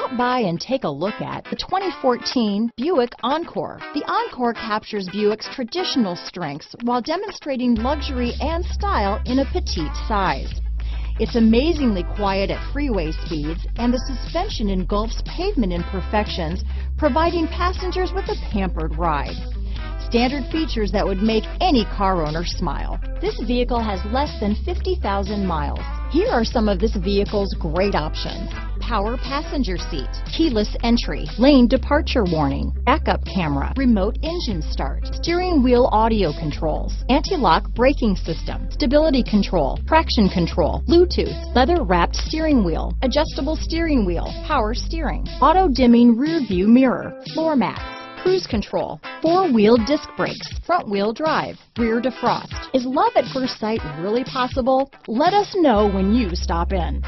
Stop by and take a look at the 2014 Buick Encore. The Encore captures Buick's traditional strengths while demonstrating luxury and style in a petite size. It's amazingly quiet at freeway speeds, and the suspension engulfs pavement imperfections, providing passengers with a pampered ride. Standard features that would make any car owner smile. This vehicle has less than 50,000 miles. Here are some of this vehicle's great options. Power passenger seat, keyless entry, lane departure warning, backup camera, remote engine start, steering wheel audio controls, anti-lock braking system, stability control, traction control, Bluetooth, leather wrapped steering wheel, adjustable steering wheel, power steering, auto dimming rear view mirror, floor mats, cruise control, four-wheel disc brakes, front-wheel drive, rear defrost. Is love at first sight really possible? Let us know when you stop in.